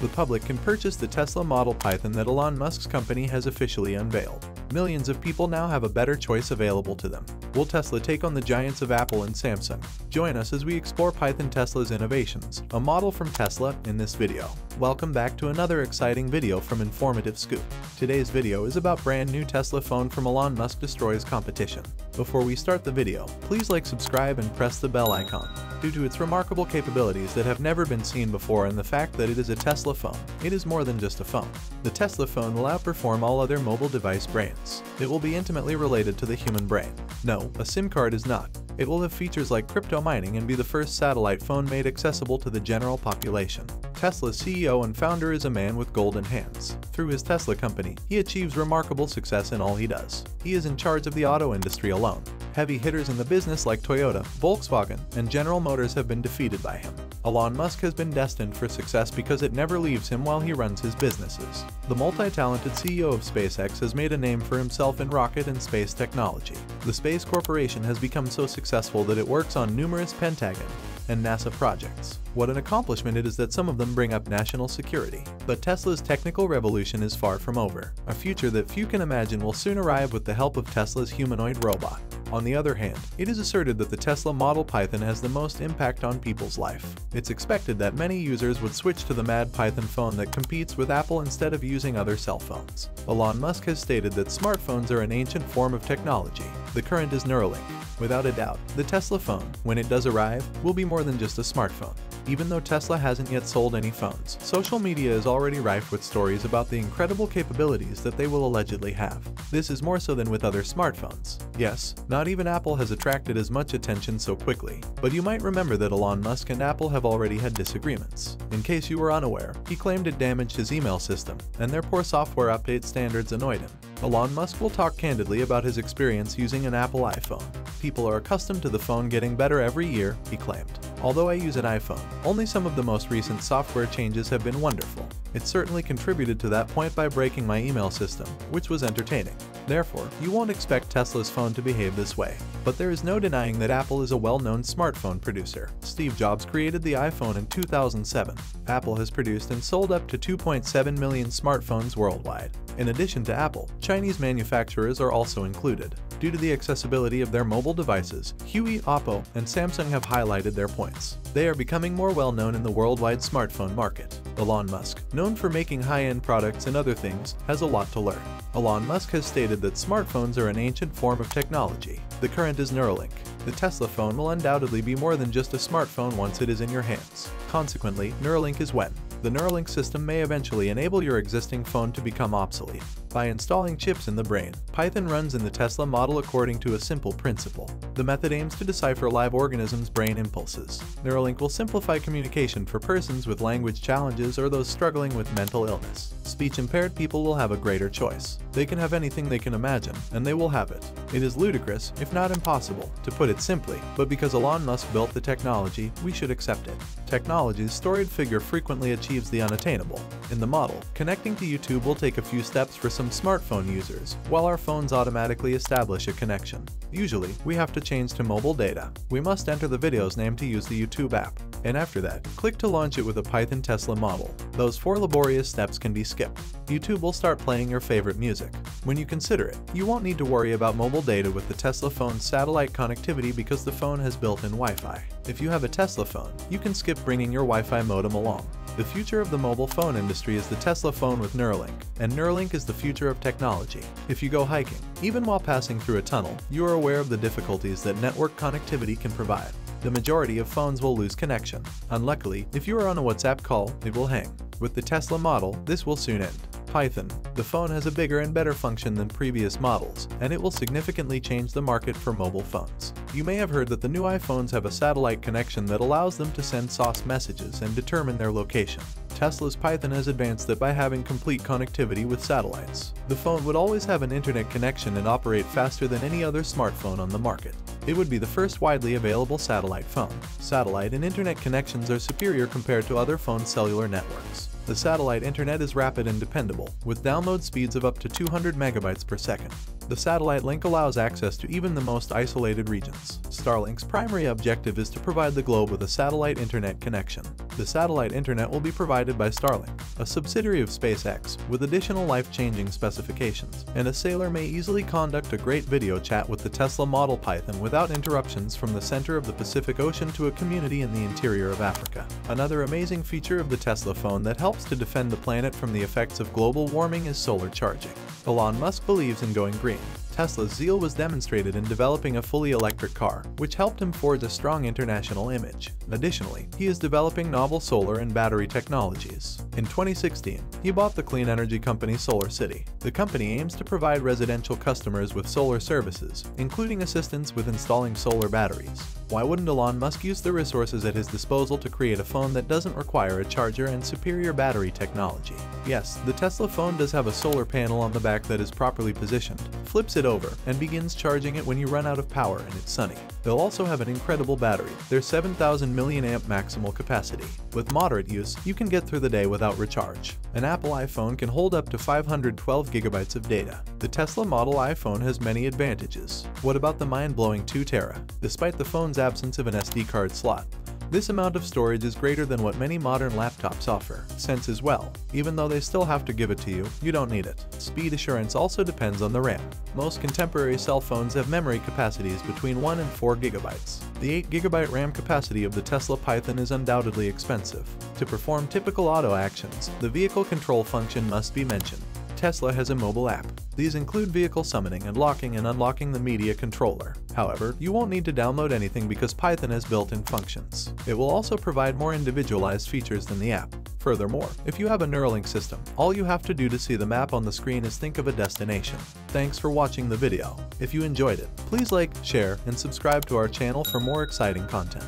the public can purchase the Tesla Model Python that Elon Musk's company has officially unveiled. Millions of people now have a better choice available to them. Will Tesla take on the giants of Apple and Samsung? Join us as we explore Python Tesla's innovations, a model from Tesla, in this video. Welcome back to another exciting video from Informative Scoop. Today's video is about brand new Tesla phone from Elon Musk destroys competition. Before we start the video, please like subscribe and press the bell icon. Due to its remarkable capabilities that have never been seen before and the fact that it is a Tesla phone, it is more than just a phone. The Tesla phone will outperform all other mobile device brands. It will be intimately related to the human brain. No, a SIM card is not. It will have features like crypto mining and be the first satellite phone made accessible to the general population. Tesla's CEO and founder is a man with golden hands. Through his Tesla company, he achieves remarkable success in all he does. He is in charge of the auto industry alone. Heavy hitters in the business like Toyota, Volkswagen, and General Motors have been defeated by him. Elon Musk has been destined for success because it never leaves him while he runs his businesses. The multi-talented CEO of SpaceX has made a name for himself in rocket and space technology. The Space Corporation has become so successful that it works on numerous Pentagon and NASA projects. What an accomplishment it is that some of them bring up national security. But Tesla's technical revolution is far from over. A future that few can imagine will soon arrive with the help of Tesla's humanoid robot. On the other hand, it is asserted that the Tesla Model Python has the most impact on people's life. It's expected that many users would switch to the Mad Python phone that competes with Apple instead of using other cell phones. Elon Musk has stated that smartphones are an ancient form of technology. The current is Neuralink. Without a doubt, the Tesla phone, when it does arrive, will be more than just a smartphone. Even though Tesla hasn't yet sold any phones, social media is already rife with stories about the incredible capabilities that they will allegedly have. This is more so than with other smartphones. Yes, not even Apple has attracted as much attention so quickly, but you might remember that Elon Musk and Apple have already had disagreements. In case you were unaware, he claimed it damaged his email system, and their poor software update standards annoyed him. Elon Musk will talk candidly about his experience using an Apple iPhone. People are accustomed to the phone getting better every year, he claimed. Although I use an iPhone, only some of the most recent software changes have been wonderful. It certainly contributed to that point by breaking my email system, which was entertaining. Therefore, you won't expect Tesla's phone to behave this way. But there is no denying that Apple is a well-known smartphone producer. Steve Jobs created the iPhone in 2007. Apple has produced and sold up to 2.7 million smartphones worldwide. In addition to Apple, Chinese manufacturers are also included. Due to the accessibility of their mobile devices, Huawei, Oppo, and Samsung have highlighted their points. They are becoming more well known in the worldwide smartphone market. Elon Musk, known for making high-end products and other things, has a lot to learn. Elon Musk has stated that smartphones are an ancient form of technology. The current is Neuralink. The Tesla phone will undoubtedly be more than just a smartphone once it is in your hands. Consequently, Neuralink is when the Neuralink system may eventually enable your existing phone to become obsolete. By installing chips in the brain, Python runs in the Tesla model according to a simple principle. The method aims to decipher live organisms' brain impulses. Neuralink will simplify communication for persons with language challenges or those struggling with mental illness. Speech-impaired people will have a greater choice. They can have anything they can imagine, and they will have it. It is ludicrous, if not impossible, to put it simply, but because Elon Musk built the technology, we should accept it. Technology's storied figure frequently achieves the unattainable. In the model, connecting to YouTube will take a few steps for some smartphone users, while our phones automatically establish a connection. Usually, we have to change to mobile data. We must enter the video's name to use the YouTube app, and after that, click to launch it with a Python Tesla model. Those four laborious steps can be skipped. YouTube will start playing your favorite music. When you consider it, you won't need to worry about mobile data with the Tesla phone's satellite connectivity because the phone has built-in Wi-Fi. If you have a Tesla phone, you can skip bringing your Wi-Fi modem along. The future of the mobile phone industry is the Tesla phone with Neuralink, and Neuralink is the future of technology. If you go hiking, even while passing through a tunnel, you are aware of the difficulties that network connectivity can provide. The majority of phones will lose connection. Unluckily, if you are on a WhatsApp call, it will hang. With the Tesla model, this will soon end. Python. The phone has a bigger and better function than previous models, and it will significantly change the market for mobile phones. You may have heard that the new iPhones have a satellite connection that allows them to send sauce messages and determine their location. Tesla's Python has advanced it by having complete connectivity with satellites. The phone would always have an internet connection and operate faster than any other smartphone on the market. It would be the first widely available satellite phone. Satellite and internet connections are superior compared to other phone cellular networks. The satellite internet is rapid and dependable, with download speeds of up to 200 megabytes per second. The satellite link allows access to even the most isolated regions. Starlink's primary objective is to provide the globe with a satellite internet connection. The satellite internet will be provided by Starlink, a subsidiary of SpaceX, with additional life-changing specifications, and a sailor may easily conduct a great video chat with the Tesla Model Python without interruptions from the center of the Pacific Ocean to a community in the interior of Africa. Another amazing feature of the Tesla phone that helps to defend the planet from the effects of global warming is solar charging. Elon Musk believes in going green, Tesla's zeal was demonstrated in developing a fully electric car, which helped him forge a strong international image. Additionally, he is developing novel solar and battery technologies. In 2016, he bought the clean energy company SolarCity. The company aims to provide residential customers with solar services, including assistance with installing solar batteries. Why wouldn't Elon Musk use the resources at his disposal to create a phone that doesn't require a charger and superior battery technology? Yes, the Tesla phone does have a solar panel on the back that is properly positioned, flips it over, and begins charging it when you run out of power and it's sunny. They'll also have an incredible battery, their 7000 mAh maximal capacity. With moderate use, you can get through the day without recharge. An Apple iPhone can hold up to 512 gigabytes of data. The Tesla Model iPhone has many advantages. What about the mind-blowing 2 Tera? Despite the phone's absence of an SD card slot, this amount of storage is greater than what many modern laptops offer. Sense as well. Even though they still have to give it to you, you don't need it. Speed assurance also depends on the RAM. Most contemporary cell phones have memory capacities between 1 and 4 gigabytes. The 8GB RAM capacity of the Tesla Python is undoubtedly expensive. To perform typical auto actions, the vehicle control function must be mentioned. Tesla has a mobile app. These include vehicle summoning and locking and unlocking the media controller. However, you won't need to download anything because Python has built-in functions. It will also provide more individualized features than the app. Furthermore, if you have a Neuralink system, all you have to do to see the map on the screen is think of a destination. Thanks for watching the video. If you enjoyed it, please like, share, and subscribe to our channel for more exciting content.